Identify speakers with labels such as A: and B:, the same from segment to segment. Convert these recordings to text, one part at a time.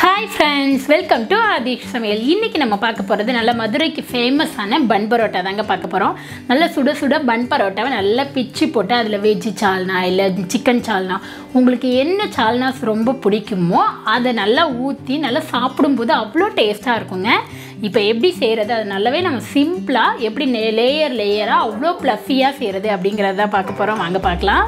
A: Hi friends welcome to Adish சமையல் இன்றைக்கி நம்ம பார்க்க போகிறது நல்ல மதுரைக்கு ஃபேமஸான பன் பரோட்டா தாங்க பார்க்க போகிறோம் நல்ல சுட சுட பன் பரோட்டாவை நல்லா பிச்சு போட்டு அதில் வெஜ்ஜு சால்னா இல்லை சிக்கன் சால்னா உங்களுக்கு என்ன சால்னாஸ் ரொம்ப பிடிக்குமோ அதை நல்லா ஊற்றி நல்லா சாப்பிடும்போது அவ்வளோ டேஸ்ட்டாக இருக்குங்க. இப்போ எப்படி செய்கிறது அது நல்லாவே நம்ம சிம்பிளாக எப்படி லேயர் லேயராக அவ்வளோ ப்ளஃபியாக செய்கிறது அப்படிங்கிறத பார்க்க போகிறோம் வாங்க பார்க்கலாம்.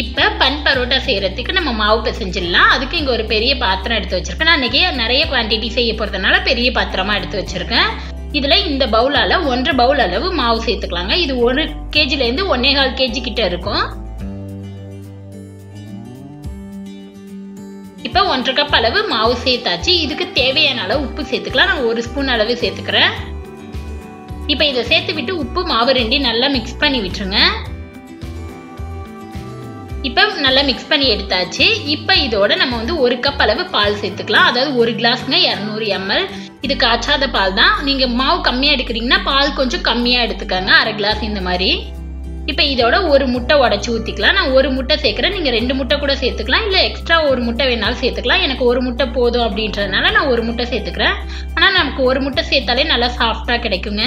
A: இப்போ பன் பரோட்டா செய்கிறதுக்கு நம்ம மாவு பிசைஞ்சிடலாம். அதுக்கு இங்கே ஒரு பெரிய பாத்திரம் எடுத்து வச்சுருக்கேன். நான் இன்றைக்கி நிறைய குவான்டிட்டி செய்ய போகிறதுனால பெரிய பாத்திரமாக எடுத்து வச்சுருக்கேன். இதில் இந்த பவுலால் ஒன்றரை பவுல் அளவு மாவு சேர்த்துக்கலாங்க. இது ஒரு கேஜிலேருந்து ஒன்னே கால் கேஜி கிட்ட இருக்கும். இப்போ ஒன்றரை கப் அளவு மாவு சேர்த்தாச்சு. இதுக்கு தேவையான அளவு உப்பு சேர்த்துக்கலாம். நான் ஒரு ஸ்பூன் அளவு சேர்த்துக்கிறேன். இப்போ இதை சேர்த்து விட்டு உப்பு மாவு ரெண்டையும் நல்லா மிக்ஸ் பண்ணி விட்டுருங்க. இப்போ நல்லா மிக்ஸ் பண்ணி எடுத்தாச்சு. இப்போ இதோட நம்ம வந்து ஒரு கப் அளவு பால் சேர்த்துக்கலாம். அதாவது ஒரு கிளாஸ்ங்க இரநூறு எம்எல் இது காய்ச்சாத பால் தான். நீங்கள் மாவு கம்மியாக எடுக்கிறீங்கன்னா பால் கொஞ்சம் கம்மியாக எடுத்துக்கோங்க. அரை கிளாஸ் இந்த மாதிரி. இப்போ இதோட ஒரு முட்டை உடச்சி ஊற்றிக்கலாம் நான் ஒரு முட்டை சேர்க்குறேன். நீங்கள் ரெண்டு முட்டை கூட சேர்த்துக்கலாம். இல்லை எக்ஸ்ட்ரா ஒரு முட்டை வேணாலும் சேர்த்துக்கலாம். எனக்கு ஒரு முட்டை போதும் அப்படின்றதுனால நான் ஒரு முட்டை சேர்த்துக்கிறேன். ஆனால் நமக்கு ஒரு முட்டை சேர்த்தாலே நல்லா சாஃப்டாக கிடைக்குங்க.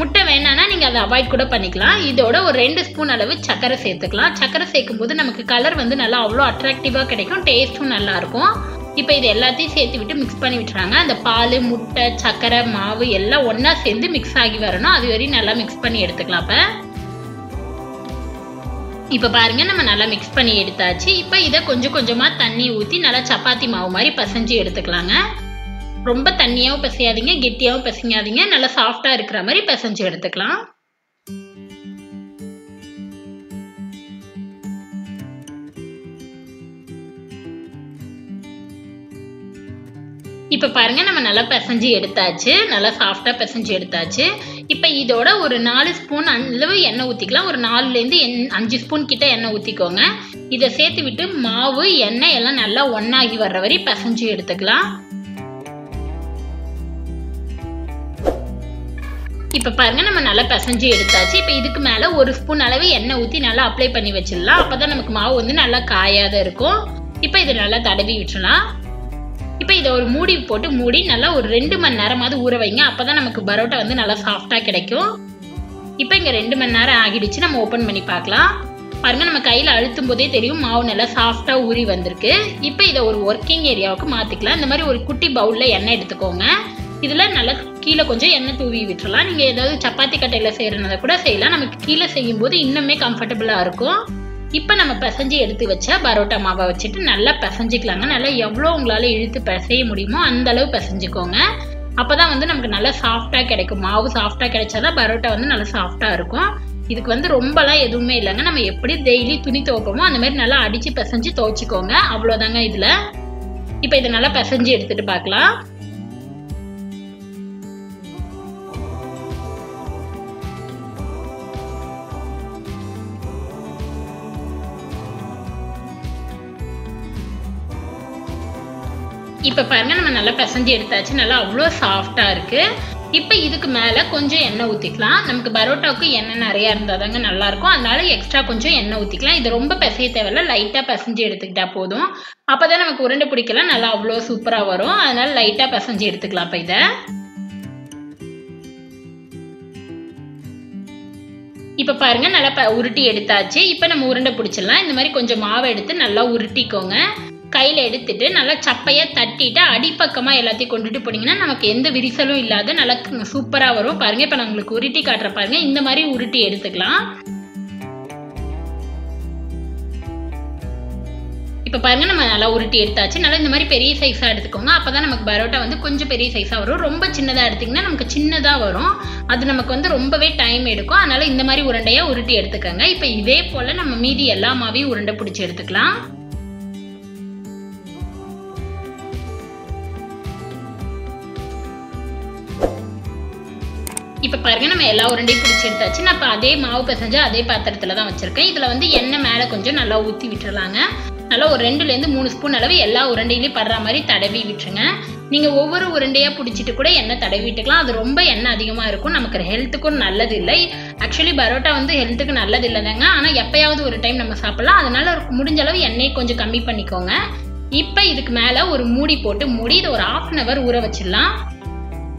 A: முட்டை வேணான்னா நீங்கள் அதை அவாய்ட் கூட பண்ணிக்கலாம். இதோட ஒரு ரெண்டு ஸ்பூன் அளவு சக்கரை சேர்த்துக்கலாம். சக்கரை சேர்க்கும் போது நமக்கு கலர் வந்து நல்லா அவ்வளோ அட்ராக்டிவாக கிடைக்கும். டேஸ்ட்டும் நல்லாயிருக்கும் இப்போ இது எல்லாத்தையும் சேர்த்து விட்டு மிக்ஸ் பண்ணி விட்டுறாங்க. அந்த பால் முட்டை சக்கரை மாவு எல்லாம் ஒன்றா சேர்ந்து மிக்ஸ் ஆகி வரணும். அது வரையும் நல்லா மிக்ஸ் பண்ணி எடுத்துக்கலாம் இப்போ. இப்போ பாருங்கள் நம்ம நல்லா மிக்ஸ் பண்ணி எடுத்தாச்சு. இப்போ இதை கொஞ்சம் கொஞ்சமாக தண்ணி ஊற்றி நல்லா சப்பாத்தி மாவு மாதிரி பசைஞ்சு எடுத்துக்கலாங்க. ரொம்ப தண்ணியாகவும் பிசையாதீங்க கெட்டியாகவும் பிசையாதீங்க. நல்லா சாஃப்டாக இருக்கிற மாதிரி பிசைஞ்சு எடுத்துக்கலாம். இப்போ பாருங்க நம்ம நல்லா பிசைஞ்சு எடுத்தாச்சு. நல்லா சாஃப்டாக பிசைஞ்சு எடுத்தாச்சு. இப்போ இதோட ஒரு நாலு ஸ்பூன் அளவு எண்ணெய் ஊற்றிக்கலாம் ஒரு நாலுலேருந்து எண் அஞ்சு ஸ்பூன் கிட்ட எண்ணெய் ஊற்றிக்கோங்க இதை சேர்த்து விட்டு மாவு எண்ணெய் எல்லாம் நல்லா ஒன்றாகி வர்ற வரை பிசைஞ்சு எடுத்துக்கலாம். இப்போ பாருங்க நம்ம நல்லா பிசைஞ்சு எடுத்தாச்சு. இப்போ இதுக்கு மேலே ஒரு ஸ்பூன் அளவு எண்ணெய் ஊற்றி நல்லா அப்ளை பண்ணி வச்சிடலாம். அப்போ தான் நமக்கு மாவு வந்து நல்லா காயாத இருக்கும். இப்போ இதை நல்லா தடவி விட்டுலாம் இப்போ இதை ஒரு மூடி போட்டு மூடி நல்லா ஒரு ரெண்டு மணி நேரமாவது ஊற வைங்க. அப்போ தான் நமக்கு பரோட்டா வந்து நல்லா சாஃப்டாக கிடைக்கும். இப்போ இங்கே ரெண்டு மணி நேரம் ஆகிடுச்சு. நம்ம ஓப்பன் பண்ணி பார்க்கலாம். பாருங்க நம்ம கையில் அழுத்தும் போதே தெரியும் மாவு நல்லா சாஃப்டாக ஊறி வந்திருக்கு. இப்போ இதை ஒரு ஒர்க்கிங் ஏரியாவுக்கு மாற்றிக்கலாம் இந்த மாதிரி ஒரு குட்டி பவுலில் எண்ணெய் எடுத்துக்கோங்க. இதில் நல்லா கீழே கொஞ்சம் எண்ணெய் தூவி விட்டுறலாம். நீங்கள் ஏதாவது சப்பாத்தி கட்டையில் செய்கிறனதை கூட செய்யலாம். நமக்கு கீழே செய்யும்போது இன்னுமே கம்ஃபர்டபுளாக இருக்கும். இப்போ நம்ம பிசைஞ்சு எடுத்து வச்ச பரோட்டா மாவை வச்சுட்டு நல்லா பிசைஞ்சிக்கலாங்க. நல்லா எவ்வளோ உங்களால் இழுத்து பிசைய முடியுமோ அந்த அளவு பிசைஞ்சுக்கோங்க. அப்போ தான் வந்து நமக்கு நல்லா சாஃப்டாக கிடைக்கும். மாவு சாஃப்டாக கிடைச்சாதான் பரோட்டா வந்து நல்லா சாஃப்டாக இருக்கும். இதுக்கு வந்து ரொம்பலாம் எதுவுமே இல்லைங்க. நம்ம எப்படி டெய்லி துணி துவைப்போமோ அந்த மாதிரி நல்லா அடித்து பிசைஞ்சு துவைச்சிக்கோங்க. அவ்வளோதாங்க இதில். இப்போ இதை நல்லா பிசைஞ்சு எடுத்துகிட்டு பார்க்கலாம். இப்போ பாருங்க நம்ம நல்லா பிசைஞ்சு எடுத்தாச்சு. நல்லா அவ்வளோ சாஃப்டாக இருக்குது இப்போ இதுக்கு மேலே கொஞ்சம் எண்ணெய் ஊற்றிக்கலாம் நமக்கு பரோட்டாவுக்கு எண்ணெய் நிறையா இருந்தால் தாங்க நல்லாயிருக்கும் அதனால எக்ஸ்ட்ரா கொஞ்சம் எண்ணெய் ஊற்றிக்கலாம் இது ரொம்ப பிசைய தேவையில்ல. லைட்டாக பிசைஞ்சு எடுத்துக்கிட்டா போதும். அப்போ தான் நமக்கு உருண்டை பிடிக்கலாம். நல்லா அவ்வளோ சூப்பராக வரும். அதனால லைட்டாக பிசைஞ்சு எடுத்துக்கலாம் இப்போ இதை. இப்போ பாருங்க நல்லா ப உருட்டி எடுத்தாச்சு. இப்போ நம்ம உருண்டை பிடிச்சிடலாம். இந்த மாதிரி கொஞ்சம் மாவை எடுத்து நல்லா உருட்டிக்கோங்க. கையில் எடுத்துட்டு நல்லா சப்பையாக தட்டிட்டு அடிப்பக்கமாக எல்லாத்தையும் கொண்டுட்டு போனீங்கன்னா நமக்கு எந்த விரிசலும் இல்லாத நல்லா சூப்பராக வரும். பாருங்கள் இப்போ நான் உங்களுக்கு உருட்டி காட்டுற பாருங்க. இந்த மாதிரி உருட்டி எடுத்துக்கலாம். இப்போ பாருங்க நம்ம நல்லா உருட்டி எடுத்தாச்சு. நல்லா இந்த மாதிரி பெரிய சைஸாக எடுத்துக்கோங்க. அப்போ தான் நமக்கு பரோட்டா வந்து கொஞ்சம் பெரிய சைஸாக வரும். ரொம்ப சின்னதாக எடுத்திங்கன்னா நமக்கு சின்னதாக வரும். அது நமக்கு வந்து ரொம்பவே டைம் எடுக்கும். அதனால் இந்த மாதிரி உருண்டையாக உருட்டி எடுத்துக்கோங்க. இப்போ இதே போல் நம்ம மீதி எல்லா மாவையும் உருண்டை பிடிச்சி எடுத்துக்கலாம். இப்போ பாருங்க நம்ம எல்லா உருண்டையும் பிடிச்சி எடுத்தாச்சு. நான் இப்போ அதே மாவு பிசைஞ்சு அதே பாத்திரத்தில் தான் வச்சுருக்கேன். இதில் வந்து எண்ணெய் மேலே கொஞ்சம் நல்லா ஊற்றி விட்டுறலாங்க. நல்லா ஒரு ரெண்டுலேருந்து மூணு ஸ்பூன் அளவு எல்லா உருண்டையிலையும் படுற மாதிரி தடவி விட்டுருங்க. நீங்கள் ஒவ்வொரு உருண்டையாக பிடிச்சிட்டு கூட எண்ணெய் தடவி விட்டுக்கலாம். அது ரொம்ப எண்ணெய் அதிகமாக இருக்கும். நமக்கு ஹெல்த்துக்கும் நல்லது இல்லை ஆக்சுவலி பரோட்டா வந்து ஹெல்த்துக்கு நல்லது இல்லைதாங்க ஆனால் எப்பயாவது ஒரு டைம் நம்ம சாப்பிட்லாம். அதனால முடிஞ்ச அளவு எண்ணெய் கொஞ்சம் கம்மி பண்ணிக்கோங்க. இப்போ இதுக்கு மேலே ஒரு மூடி போட்டு மூடி இதை ஒரு ஆஃப் அன் ஹவர் ஊற வச்சிடலாம்.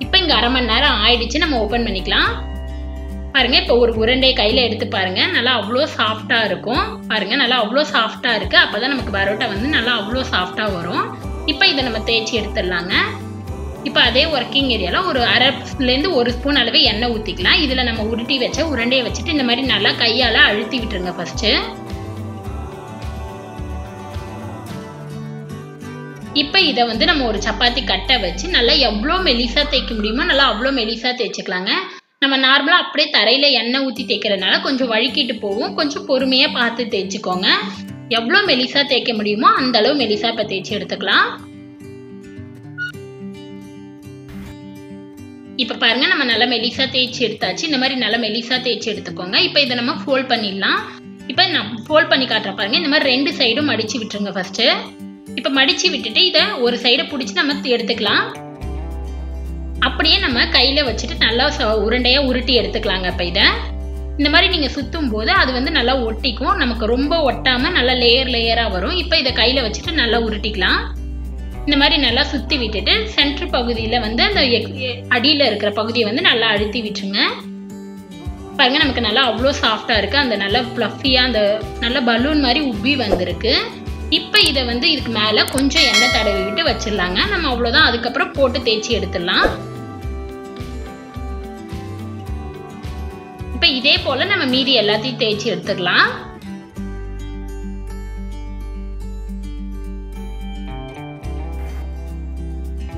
A: இப்போ இங்கே அரை மணி நேரம் ஆயிடுச்சு நம்ம ஓப்பன் பண்ணிக்கலாம். பாருங்கள் இப்போ ஒரு உருண்டை கையில் எடுத்து பாருங்கள் நல்லா அவ்வளோ சாஃப்டாக இருக்கும். பாருங்கள் நல்லா அவ்வளோ சாஃப்டாக அப்போ தான் நமக்கு பரோட்டா வந்து நல்லா அவ்வளோ சாஃப்டாக வரும். இப்போ இதை நம்ம தேய்ச்சி எடுத்துடலாங்க. இப்போ அதே ஒர்க்கிங் ஏரியாவில் ஒரு அரைலேருந்து ஒரு ஸ்பூன் அளவு எண்ணெய் ஊற்றிக்கலாம் இதில் நம்ம உருட்டி வச்ச உருண்டையை வச்சுட்டு இந்த மாதிரி நல்லா கையால் அழுத்தி விட்டுருங்க ஃபர்ஸ்ட்டு இப்போ இதை வந்து நம்ம ஒரு சப்பாத்தி கட்டை வச்சு நல்லா எவ்வளோ மெலிசாக தேய்க்க முடியுமோ நல்லா அவ்வளோ மெலிசாக தேய்ச்சிக்கலாங்க. நம்ம நார்மலாக அப்படியே தரையில் எண்ணெய் ஊற்றி தேய்க்கிறதுனால கொஞ்சம் வழுக்கிட்டு போகும். கொஞ்சம் பொறுமையாக பார்த்து தேய்ச்சிக்கோங்க. எவ்வளோ மெலிசாக தேய்க்க முடியுமோ அந்த அளவு மெலிசாக இப்போ தேய்ச்சி எடுத்துக்கலாம். இப்போ பாருங்க நம்ம நல்லா மெலிசாக தேய்ச்சி எடுத்தாச்சு. இந்த மாதிரி நல்லா மெலிசாக தேய்ச்சி எடுத்துக்கோங்க. இப்போ இதை நம்ம ஃபோல்ட் பண்ணிடலாம். இப்போ நான் ஃபோல்ட் பண்ணி காட்டுறேன் பாருங்க. இந்த மாதிரி ரெண்டு சைடும் மடிச்சு விட்டுருங்க ஃபஸ்ட்டு இப்போ மடித்து விட்டுட்டு இதை ஒரு சைடை பிடிச்சி நம்ம எடுத்துக்கலாம். அப்படியே நம்ம கையில் வச்சுட்டு நல்லா உருண்டையாக உருட்டி எடுத்துக்கலாங்க இப்போ இதை. இந்த மாதிரி நீங்கள் சுற்றும் போது அது வந்து நல்லா ஒட்டிக்கும். நமக்கு ரொம்ப ஒட்டாமல் நல்லா லேயர் லேயராக வரும். இப்போ இதை கையில் வச்சுட்டு நல்லா உருட்டிக்கலாம். இந்த மாதிரி நல்லா சுற்றி விட்டுட்டு சென்ட்ரு பகுதியில் வந்து அந்த அடியில் இருக்கிற பகுதியை வந்து நல்லா அழுத்தி விட்டுருங்க. பாருங்க நமக்கு நல்லா அவ்வளோ சாஃப்டாக இருக்குது அந்த நல்லா ஃப்ளஃபியாக அந்த நல்ல பலூன் மாதிரி உப்பி வந்திருக்கு. இப்போ இதை வந்து இதுக்கு மேலே கொஞ்சம் எண்ணெய் தடவி விட்டு வச்சிடலாங்க. நம்ம அவ்வளோதான் அதுக்கப்புறம் போட்டு தேய்ச்சி எடுத்துடலாம். இப்போ இதே போல் நம்ம மீதி எல்லாத்தையும் தேய்ச்சி எடுத்துக்கலாம்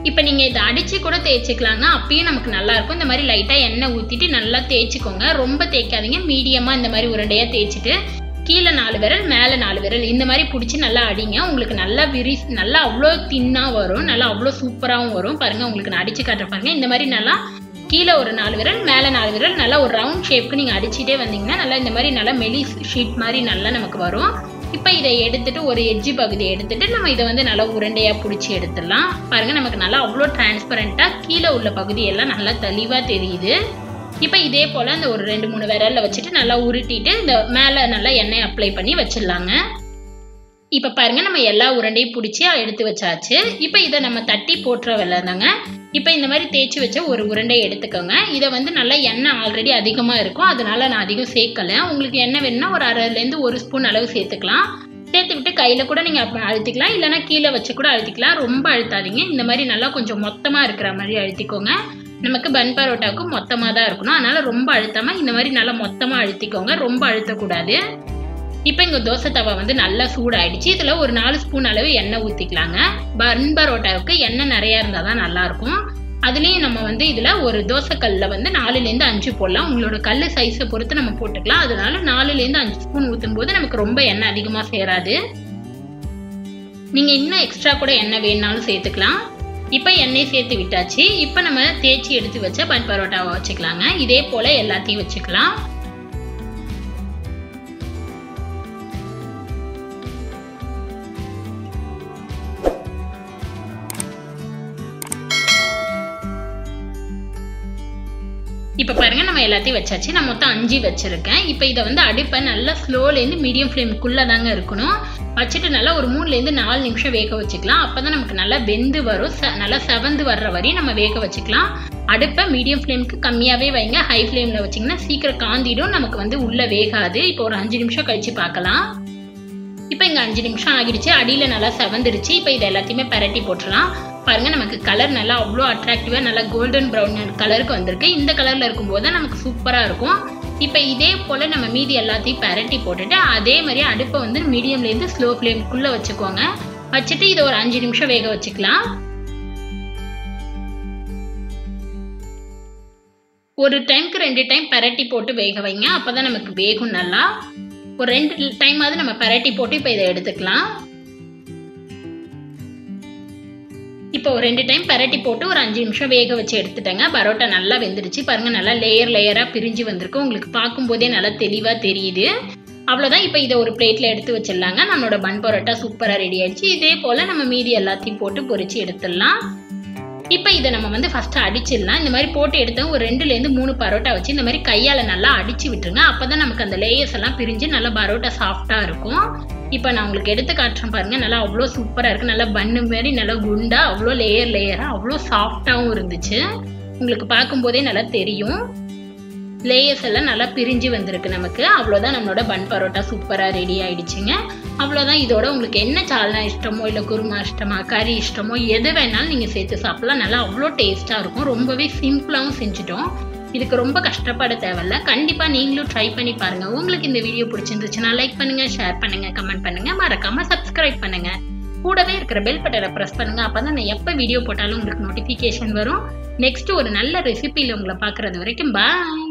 A: இப்போ நீங்கள் இதை அடித்து கூட தேய்ச்சிக்கலாங்க. அப்பயும் நமக்கு நல்லா இருக்கும். இந்த மாதிரி லைட்டாக எண்ணெய் ஊற்றிட்டு நல்லா தேய்ச்சிக்கோங்க. ரொம்ப தேய்க்காதீங்க. மீடியமாக இந்த மாதிரி உருண்டையாக தேய்ச்சிட்டு கீழே நாலு விரல் மேலே நாலு விரல். இந்த மாதிரி பிடிச்சி நல்லா அடிங்க. உங்களுக்கு நல்லா விரி நல்லா அவ்வளோ தின்னாக வரும். நல்லா அவ்வளோ சூப்பராகவும் வரும். பாருங்கள் உங்களுக்கு நான் அடித்து காட்டுற பாருங்க இந்த மாதிரி நல்லா கீழே ஒரு நாலு விரல் மேலே நாலு விரல் நல்லா ஒரு ரவுண்ட் ஷேப்க்கு நீங்கள் அடிச்சுட்டே வந்தீங்கன்னா நல்லா இந்த மாதிரி நல்லா மெலி ஷீட் மாதிரி நல்லா நமக்கு வரும். இப்போ இதை எடுத்துட்டு ஒரு எட்ஜி பகுதியை எடுத்துட்டு நம்ம இதை வந்து நல்லா உருண்டையாக பிடிச்சி எடுத்துடலாம். பாருங்க நமக்கு நல்லா அவ்வளோ டிரான்ஸ்பரண்ட்டாக கீழே உள்ள பகுதியெல்லாம் நல்லா தெளிவாக தெரியுது. இப்போ இதே போல் அந்த ஒரு ரெண்டு மூணு விரலில் வச்சுட்டு நல்லா உருட்டிட்டு இந்த மேலே நல்லா எண்ணெய் அப்ளை பண்ணி வச்சிடலாங்க. இப்போ பாருங்க நம்ம எல்லா உருண்டையும் பிடிச்சி எடுத்து வச்சாச்சு. இப்போ இதை நம்ம தட்டி போட்டுற வெள்ளதாங்க இப்போ இந்த மாதிரி தேய்ச்சி வச்ச ஒரு உருண்டை எடுத்துக்கோங்க. இதை வந்து நல்லா எண்ணெய் ஆல்ரெடி அதிகமாக இருக்கும். அதனால நான் அதிகம் சேர்க்கல. உங்களுக்கு எண்ணெய் வேணும்னா ஒரு அரைலேருந்து ஒரு ஸ்பூன் அளவு சேர்த்துக்கலாம். சேர்த்து விட்டு கையில் கூட நீங்கள் அழுத்திக்கலாம். இல்லைனா கீழே வச்சு கூட அழுத்திக்கலாம். ரொம்ப அழுத்தாதீங்க. இந்த மாதிரி நல்லா கொஞ்சம் மொத்தமாக இருக்கிற மாதிரி அழுத்திக்கோங்க. நமக்கு பன் பரோட்டாவுக்கு மொத்தமாக தான் இருக்கணும். அதனால் ரொம்ப அழுத்தாமல் இந்த மாதிரி நல்லா மொத்தமாக அழுத்திக்கோங்க. ரொம்ப அழுத்தக்கூடாது. இப்போ இங்கே தோசை தவா வந்து நல்லா சூடாயிடுச்சு. இதில் ஒரு நாலு ஸ்பூன் அளவு எண்ணெய் ஊற்றிக்கலாங்க பன் பரோட்டாவுக்கு எண்ணெய் நிறையா இருந்தால் தான் நல்லாயிருக்கும். அதுலேயும் நம்ம வந்து இதில் ஒரு தோசைக்கல்லில் வந்து நாலுலேருந்து அஞ்சு போடலாம். உங்களோட கல் சைஸை பொறுத்து நம்ம போட்டுக்கலாம். அதனால நாலுலேருந்து அஞ்சு ஸ்பூன் ஊற்றும் போது நமக்கு ரொம்ப எண்ணெய் அதிகமாக சேராது. நீங்கள் இன்னும் எக்ஸ்ட்ரா கூட எண்ணெய் வேணுனாலும் சேர்த்துக்கலாம். இப்போ எண்ணெய் சேர்த்து விட்டாச்சு. இப்போ நம்ம தேய்ச்சி எடுத்து வச்ச பன் பரோட்டாவை வச்சுக்கலாங்க. இதே போல் எல்லாத்தையும் வச்சுக்கலாம். இப்போ பாருங்க நம்ம எல்லாத்தையும் வச்சாச்சு. நான் மொத்தம் அஞ்சு வச்சுருக்கேன். இப்போ இதை வந்து அடுப்பை நல்லா ஸ்லோலேருந்து மீடியம் ஃப்ளேமுக்குள்ளே தாங்க இருக்கணும். வச்சுட்டு நல்லா ஒரு மூணுலேருந்து நாலு நிமிஷம் வேக வச்சுக்கலாம். அப்போ தான் நமக்கு நல்லா வெந்து வரும். ச நல்லா செவந்து வர்ற வரையும் நம்ம வேக வச்சுக்கலாம். அடுப்பை மீடியம் ஃப்ளேமுக்கு கம்மியாகவே வைங்க. ஹை ஃப்ளேமில் வச்சிங்கன்னா சீக்கிரம் காந்திடும். நமக்கு வந்து உள்ளே வேகாது. இப்போ ஒரு அஞ்சு நிமிஷம் கழித்து பார்க்கலாம். இப்போ இங்கே அஞ்சு நிமிஷம் ஆகிடுச்சு. அடியில் நல்லா செவந்துருச்சு. இப்போ இதை எல்லாத்தையுமே பரட்டி போட்டுடலாம். பாருங்கள் நமக்கு கலர் நல்லா அவ்வளோ அட்ராக்டிவாக நல்லா கோல்டன் ப்ரௌன் கலருக்கு வந்திருக்கு. இந்த கலரில் இருக்கும்போது தான் நமக்கு சூப்பராக இருக்கும். இப்போ இதே போல் நம்ம மீதி எல்லாத்தையும் பரட்டி போட்டுட்டு அதே மாதிரி அடுப்பை வந்து மீடியம்லேருந்து ஸ்லோ ஃப்ளேம்குள்ளே வச்சுக்கோங்க. வச்சுட்டு இதை ஒரு அஞ்சு நிமிஷம் வேக வச்சுக்கலாம். ஒரு டைம்க்கு ரெண்டு டைம் பரட்டி போட்டு வேக வைங்க. அப்போ தான் நமக்கு வேகும் நல்லா. ஒரு ரெண்டு டைமாவது நம்ம பரட்டி போட்டு இப்போ இதை எடுத்துக்கலாம். இப்போ ஒரு ரெண்டு டைம் பரட்டி போட்டு ஒரு அஞ்சு நிமிஷம் வேக வச்சு எடுத்துட்டேங்க. பரோட்டா நல்லா வெந்துடுச்சு. பாருங்க நல்லா லேயர் லேயராக பிரிஞ்சு வந்திருக்கு. உங்களுக்கு பார்க்கும்போதே நல்லா தெளிவாக தெரியுது. அவ்வளோதான் இப்போ இதை ஒரு பிளேட்டில் எடுத்து வச்சிடலாங்க. நம்மளோட பன் பரோட்டா சூப்பராக ரெடி ஆயிடுச்சு. இதே போல் நம்ம மீதி எல்லாத்தையும் போட்டு பொறிச்சு எடுத்துடலாம். இப்போ இதை நம்ம வந்து ஃபஸ்ட்டு அடிச்சிடலாம். இந்த மாதிரி போட்டு எடுத்தோம். ஒரு ரெண்டுலேருந்து மூணு பரோட்டா வச்சு இந்த மாதிரி கையால் நல்லா அடிச்சு விட்டுருங்க. அப்போ தான் நமக்கு அந்த லேயர்ஸ் எல்லாம் பிரிஞ்சு நல்லா பரோட்டா சாஃப்டாக இருக்கும். இப்போ நான் உங்களுக்கு எடுத்து காட்டுறேன் பாருங்கள் நல்லா அவ்வளோ சூப்பராக இருக்குது நல்லா பன்னு மாதிரி நல்லா குண்டாக அவ்வளோ லேயர் லேயராக அவ்வளோ சாஃப்டாகவும் இருந்துச்சு. உங்களுக்கு பார்க்கும்போதே நல்லா தெரியும். லேயர்ஸ் எல்லாம் நல்லா பிரிஞ்சு வந்திருக்கு நமக்கு. அவ்வளோதான் நம்மளோட பன் பரோட்டா சூப்பராக ரெடி ஆகிடுச்சிங்க அவ்வளோதான் இதோட உங்களுக்கு என்ன சால்னா இஷ்டமோ இல்லை குருமா இஷ்டமா கறி இஷ்டமோ எது வேணாலும் நீங்கள் சேர்த்து சாப்பிட்லாம். நல்லா அவ்வளோ டேஸ்ட்டாக இருக்கும். ரொம்பவே சிம்பிளாகவும் செஞ்சுட்டோம். இதுக்கு ரொம்ப கஷ்டப்பட தேவையில்ல. கண்டிப்பாக நீங்களும் ட்ரை பண்ணி பாருங்கள் உங்களுக்கு இந்த வீடியோ பிடிச்சிருந்துச்சுன்னா லைக் பண்ணுங்கள் ஷேர் பண்ணுங்கள் கமெண்ட் பண்ணுங்கள் மறக்காமல் சப்ஸ்கிரைப் பண்ணுங்கள் கூடவே இருக்கிற பெல் பட்டனை ப்ரெஸ் பண்ணுங்கள் அப்போ தான் நான் எப்போ வீடியோ போட்டாலும் உங்களுக்கு நோட்டிஃபிகேஷன் வரும். நெக்ஸ்ட் ஒரு நல்ல ரெசிபியில் உங்களை பார்க்குறது வரைக்கும் பாய்